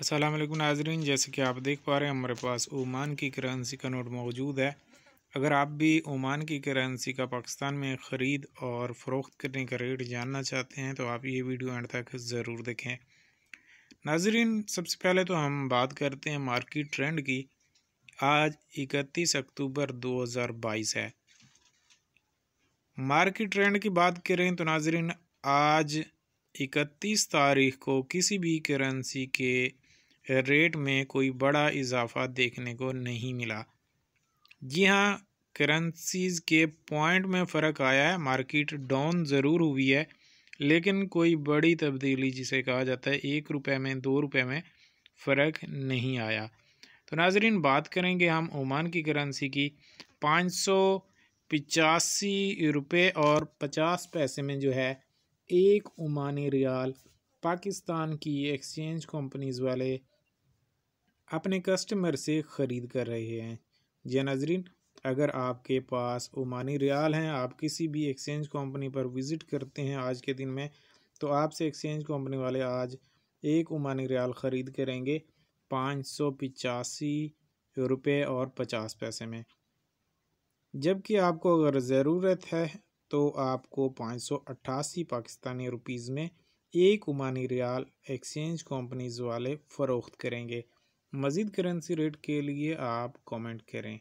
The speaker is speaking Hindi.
अस्सलाम वालेकुम नाजरीन, जैसे कि आप देख पा रहे हैं, हमारे पास ओमान की करेंसी का नोट मौजूद है। अगर आप भी ओमान की करेंसी का पाकिस्तान में ख़रीद और फ़रोख्त करने का रेट जानना चाहते हैं तो आप ये वीडियो एंड तक ज़रूर देखें। नाजरीन, सबसे पहले तो हम बात करते हैं मार्केट ट्रेंड की। आज इकतीस अक्टूबर 2022 है। मार्केट ट्रेंड की बात करें तो नाजरीन, आज इकतीस तारीख को किसी भी करेंसी के रेट में कोई बड़ा इजाफा देखने को नहीं मिला। जी हाँ करेंसीज़ के पॉइंट में फ़र्क आया है। मार्केट डाउन ज़रूर हुई है, लेकिन कोई बड़ी तब्दीली, जिसे कहा जाता है, एक रुपये में, दो रुपये में फ़र्क नहीं आया। तो नाजरीन, बात करेंगे हम ओमान की करेंसी की। पाँच सौ पिचासी रुपये और पचास पैसे में जो है, एक ओमानी रियाल पाकिस्तान की एक्सचेंज कंपनीज़ वाले अपने कस्टमर से ख़रीद कर रहे हैं। जी नाजरीन, अगर आपके पास ओमानी रियाल हैं, आप किसी भी एक्सचेंज कंपनी पर विज़िट करते हैं आज के दिन में तो आपसे एक्सचेंज कंपनी वाले आज एक ओमानी रियाल ख़रीद करेंगे पाँच सौ पिचासी रुपये और पचास पैसे में। जबकि आपको अगर ज़रूरत है तो आपको पाँच सौ अट्ठासी पाकिस्तानी रुपीज़ में एक ओमानी रियाल एक्सचेंज कंपनीज़ वाले फ़रोख्त करेंगे। मज़ीद करेंसी रेट के लिए आप कमेंट करें।